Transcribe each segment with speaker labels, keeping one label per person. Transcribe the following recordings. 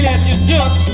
Speaker 1: feeling you shook.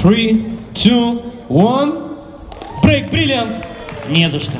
Speaker 1: Three, two, one. break brilliant.
Speaker 2: Не за что.